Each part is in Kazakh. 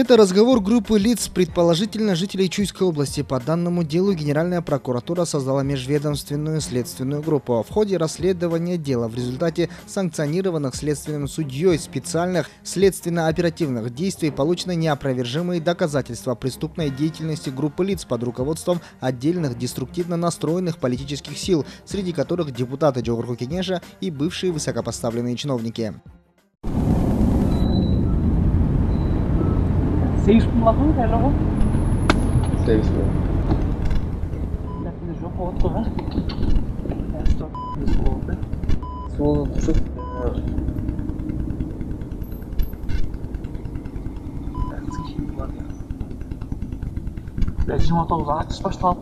Это разговор группы лиц, предположительно жителей Чуйской области. По данному делу Генеральная прокуратура создала межведомственную следственную группу. В ходе расследования дела в результате санкционированных следственным судьей специальных следственно-оперативных действий получены неопровержимые доказательства преступной деятельности группы лиц под руководством отдельных деструктивно настроенных политических сил, среди которых депутаты Джогурку Кенеша и бывшие высокопоставленные чиновники. 6 com lá como que jogou? 6 com. Depende do jogo, outro, né? Essa desculpa. Sou, sou. Deve ser um autolax pra estar lá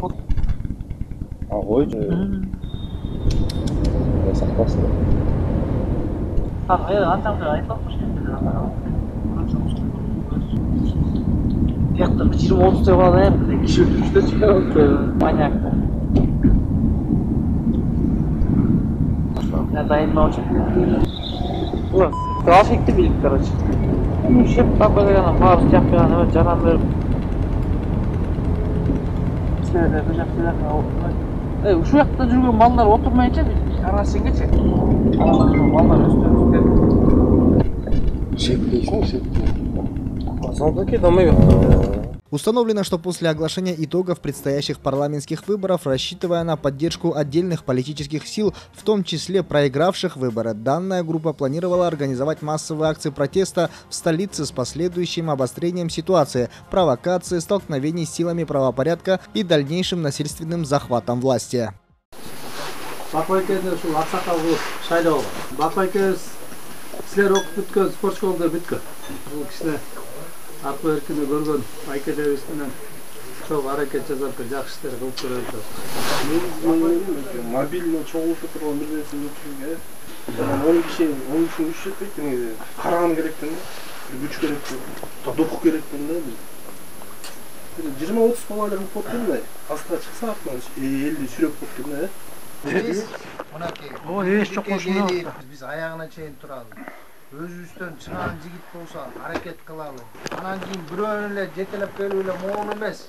Arroz? Hum. Essa. Ah, vai lá, tá, vai lá, então, puxa, não. Não. fiyatları 20-30 TL falan yaptı. Kişi ötürüşte çıkar 30 TL. Manyak. Ya dayanma olacak. Ulan kral çekti birlikte aracı. Üç hep bak böyle yana maruz yap yani hemen canan böyle. Şöyle yapacak bir dakika. E, şu yakta çünkü mallar oturmayacak. Arasını geçecek. Arasını mallar üstüne tutuyor. Çekti, şunu çekti. Установлено, что после оглашения итогов предстоящих парламентских выборов, рассчитывая на поддержку отдельных политических сил, в том числе проигравших выборы, данная группа планировала организовать массовые акции протеста в столице с последующим обострением ситуации, провокации, столкновений с силами правопорядка и дальнейшим насильственным захватом власти. силер окуп бүткөн спорт школада бүткөн бул кичине акыл эркини көргөн айкелебиз менен чогуу аракет жасап жакшы иштер кылып көрөбүз мобильный чогултуп турган бир нерсе жок эле он киши он кишинин күчү жетпейт негизи караган керекмин да күч керек дух керекмин да бир жыйырма отуз бала эле кылып коет да мындай астына чыксак элди сүйрөп коет да э мынакей ой эч жок болушу биз аягына чейин туралы өзүбүздөн чыган жигит болсо аракет кылалы анан кийин бирөөнү эле жетелеп келип эле могул эмес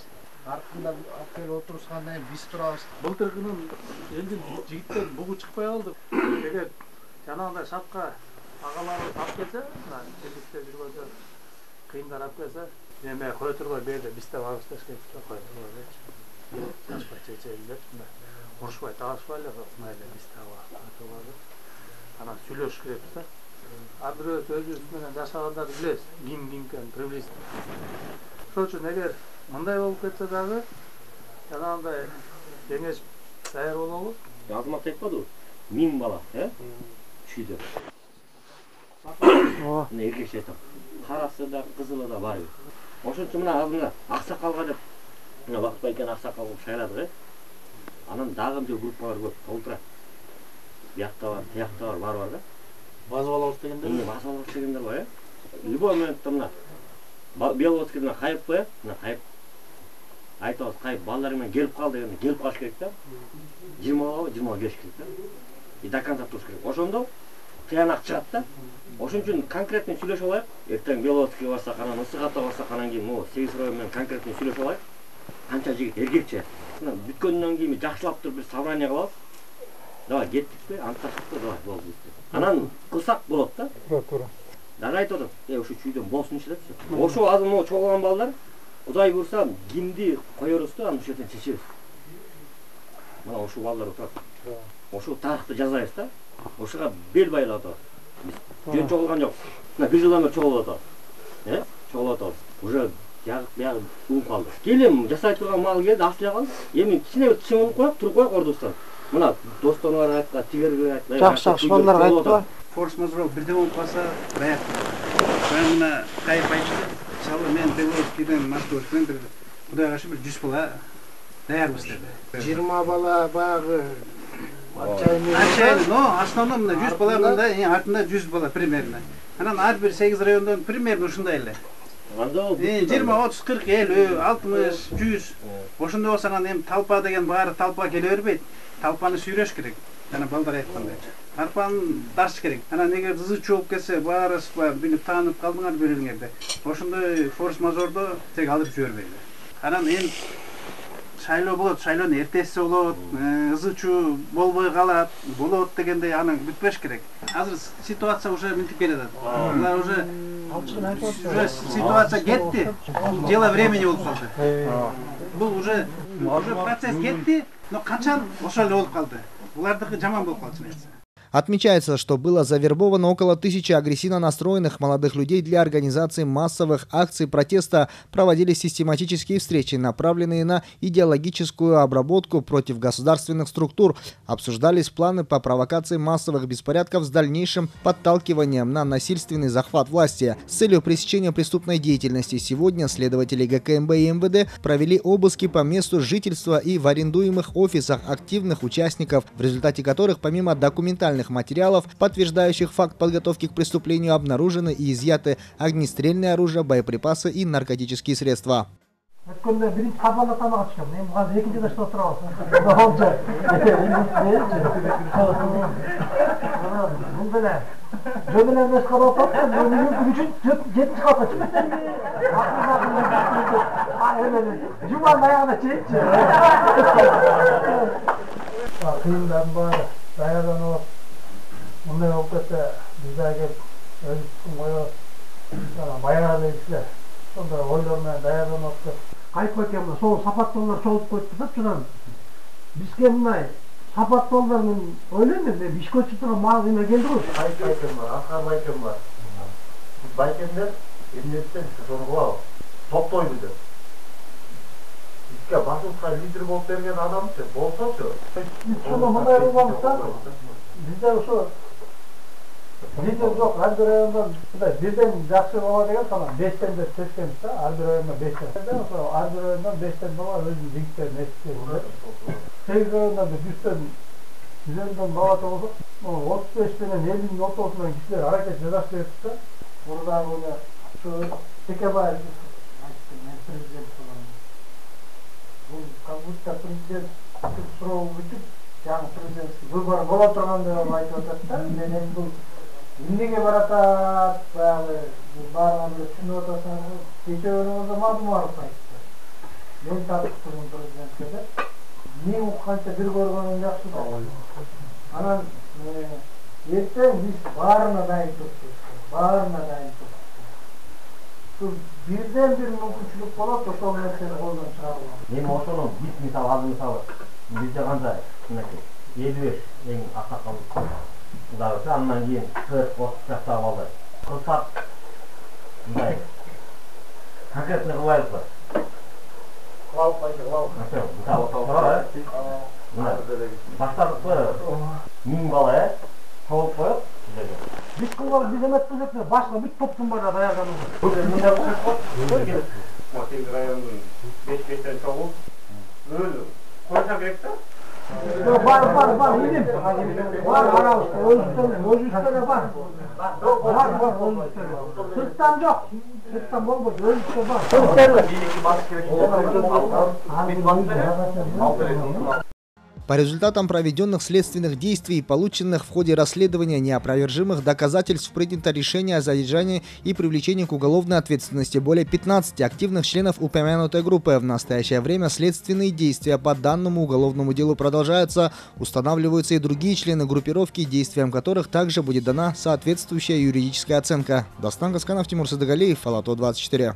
артында алып келип отурушкандан кийин биз турабыз былтыркынын элдин жигиттер бугу чыкпай калды эгер жанагындай шапка агаларыбыз алып келсе мына элдикте жүргөндө кыйындар алып келсе эме кое тургула бул жерде биз да барбыз дешкен жок кое тургула чачпай чечели деп мындай урушпай талашпайлы mayli биз дагы анан сүйлөшүш керекпиз да бирөөбүз өзүбүз менен жашагандарды билебиз ким ким экенин приблизительно ошол үчүн эгер мындай болуп кетсе дагы жанагындай кеңеш даяр бололу азамат айтпадыбы миң бала э чүйдө мына эркекче айтам карасы да кызылы да бар ошон үчүн мына азыр мына аксакалга деп мына бакыт байкени аксакал кылып шайладык э анан дагы мынтип группалар көп толтура биякта бар тиякта бар баары бар да базып алабыз дегендер базып алабыз дегендер бар э любой моментте мына беловодский мына кайып кой э мына атабыз кайып балдарың менен келип кал дегенде келип калыш керек жыйырма балабы жыйырмага келиш керек да и до конца туруш керек. Ошондо тыянак чыгат да ошон үчүн конкретно сүйлөшүп алайык. Эртең беловодскийге барсак анан ысык барсак анан кийин могу сегиз район менен конкретно сүйлөшүп алайык. Канча жигит эркекче бүткөндөн кийин жакшылап туруп бир собрание кылабыз. Давай кеттикпи анташтыкпы давай болду анан кылсак болот да. Туура туура дагы айтып атат э ушу чүйдөн болсунчу депчи ошол азыр могу чогулган балдар кудай буюрса кимди коербузду анан ушул жерден чечебиз мына ушул балдар отурат ошол тарыхты жазайбыз да ошого бел байлап атабыз биз жөн чогулган жокпуз мына бир жылдан бери чогулуп атабыз э чогулуп атабыз уже жагы биягы угуп калды келем жасай турган маал келди астыя калды эми кичине бир чыңылып коелук туруп коелук ордубуздан мына достоновго айтты тигерге айтты жакшы жакшы балдарга айтпа форс мажор бирден болуп калса баягы мен мына кайып айтты мисалы мен беловодскийден московскийден бир кудайга шүгүр жүз бала даярбыз деди жыйырма бала баягы отчаянный но основной мына жүз бала мындай артында жүз бала примерно. Анан ар бир сегиз райондон примерно ушундай эле. Жыйырма отуз кырк элүү алтымыш жүз. Ошондой болсо анан эми толпа деген баары толпа келе бербейт толпаны сүйрөш керек. Жана балдар айткандай арпаны тартыш керек. Анан эгер ызы чуу болуп кетсе баары баягы билип таанып калдыңар берилгенде ошондой форс мажордо тек алып жибербейли анан эми шайлоо болот шайлоонун эртеси болот ызы чуу болбой калат болот дегендей аны күтпеш керек. Азыр ситуация уже мынтип келатат мына уже Уже ситуация кетти, дело времени болып уже. Был уже уже процесс кетти, но қаншан ошол болып қалды. Бұлардыкі жаман болып қалды шынайсы. Отмечается, что было завербовано около тысячи агрессивно настроенных молодых людей для организации массовых акций протеста. Проводились систематические встречи, направленные на идеологическую обработку против государственных структур. Обсуждались планы по провокации массовых беспорядков с дальнейшим подталкиванием на насильственный захват власти. С целью пресечения преступной деятельности сегодня следователи ГКМБ и МВД провели обыски по месту жительства и в арендуемых офисах активных участников, в результате которых помимо документальных документальных материалов, подтверждающих факт подготовки к преступлению, обнаружены и изъяты огнестрельное оружие, боеприпасы и наркотические средства. Жөбілерді шығарапатқан, өмірін үшін жетінші қата шықты. Жұман аяғына шейінші. Қиындардың бары, даядан осы мындай болуп кетсе бизде келип өзүбүздүн коебуз баягы кишилер сондай ойлор менен даярданып кайтып экен мына сол сапаттоолор чогулуп коюп турсат жынан бизге мындай сапаттоолор мен ойлойм мен ишке өтүп турган маалыма келди го Айт байкем бар, Асқар байкем бар. Байкемдер эмнеттен соны кылабыз. Топтойбу деп. Бизге басылышка лидер болуп берген адамчы болсочу. Мындай кылбабыз да бизде ошо лидер жок ар бир райондон мындай бирден жакшы бала деген санам бештен деп чечкенбиз да ар бир райондон бештен ошо ар бир райондон бештен бала өзүнүн жигиттерин эсептейт сегиз райондон жүздөн жүзөндөн бала могу отуз беш менен элүүнүн ортосунан кишилер аракет жасап берипти да мурдагы эле текебаев мен президент болом бул как будто президенттик суроо бүтүп жаңы президенттик выбор боло тургандай болуп айтып атат да мен эми бул эмнеге баратат баягы баарын эле түшүнүп атасыңар кечээ өзүңүздөр мадумаров айтты мен татып турмун президентке деп мен укканча бир көргөнүң жакшы да анан эртең биз баарына дайын туруппуз баарына дайын ушу бирден бир мүмкүнчүлүк болот ошол нерсени колдон чыгарууга Эми ошону биз мисалы азыр мисалы бизде канча мынакей элүү эң аксакал дагы андан кийин төрт отуз жаштагы балдар кылсак мындай конкретный кылбайлыкпы кылабыз байке кылабыз мисалы мына баштадыкпы миң бала э чогулуп коет сиздерге биз кылбабыз биз эметпиз деп башка бүт топтун баары даярдануу мындай окшош го сегиз Yok var var var dedim. Var Aral'da, Özüstü'nde, Özüstü'nde var. Var var Özüstü'nde. Sırttan yok. Sırttan bol bol, Özüstü'nde var. Sırttan var. Bir iki baskı. Bir baskı. По результатам проведенных следственных действий и полученных в ходе расследования неопровержимых доказательств принято решение о задержании и привлечении к уголовной ответственности более 15 активных членов упомянутой группы. В настоящее время следственные действия по данному уголовному делу продолжаются. Устанавливаются и другие члены группировки, действиям которых также будет дана соответствующая юридическая оценка. Дастан Гасканов, Тимур Садагалиев, Фалато 24.